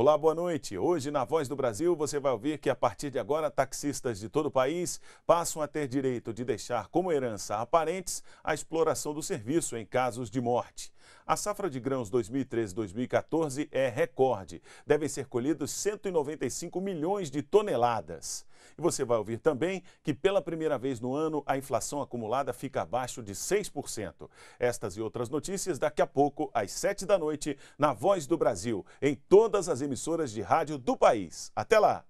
Olá, boa noite. Hoje, na Voz do Brasil, você vai ouvir que a partir de agora, taxistas de todo o país passam a ter direito de deixar como herança a parentes a exploração do serviço em casos de morte. A safra de grãos 2013-2014 é recorde. Devem ser colhidos 195 milhões de toneladas. E você vai ouvir também que pela primeira vez no ano a inflação acumulada fica abaixo de 6%. Estas e outras notícias daqui a pouco, às 7 da noite, na Voz do Brasil, em todas as emissoras de rádio do país. Até lá!